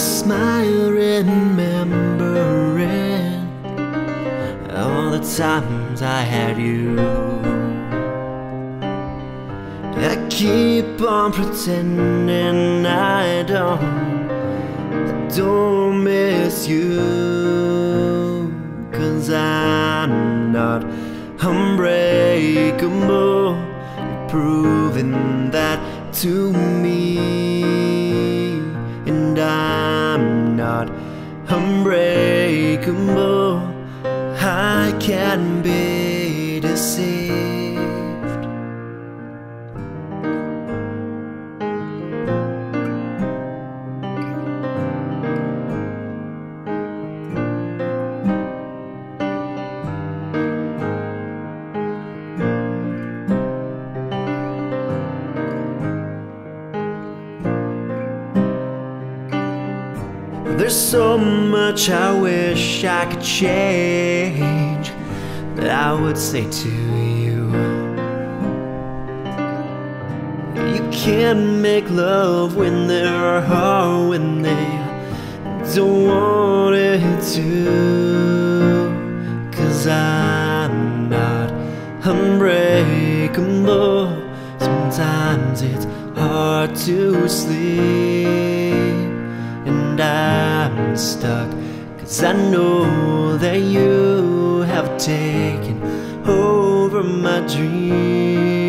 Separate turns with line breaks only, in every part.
smile remembering all the times I had you. I keep on pretending I don't, I don't miss you. Cause I'm not unbreakable, You're proving that to me. Unbreakable. I can be deceived. There's so much I wish I could change that I would say to you. You can't make love when there are hard, when they don't want it to. Cause I'm not unbreakable. Sometimes it's hard to sleep stuck Cause I know that you have taken over my dreams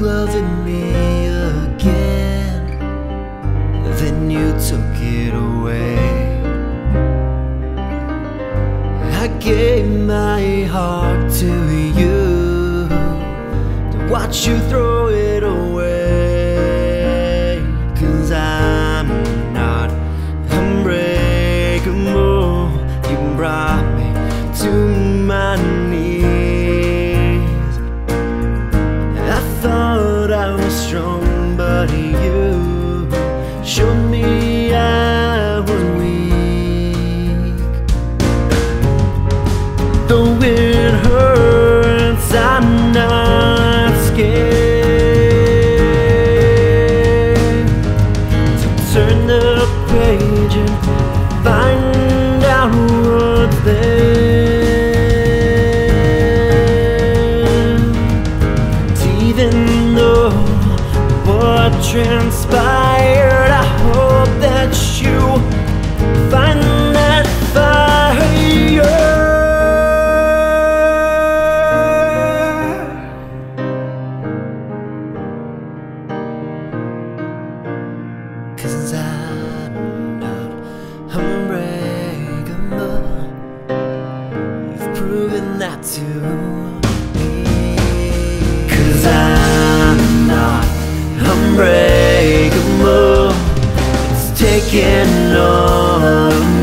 loving me again, then you took it away. I gave my heart to you to watch you throw it Cause I'm not unbreakable. You've proven that to me. Cause I'm not unbreakable. It's taken all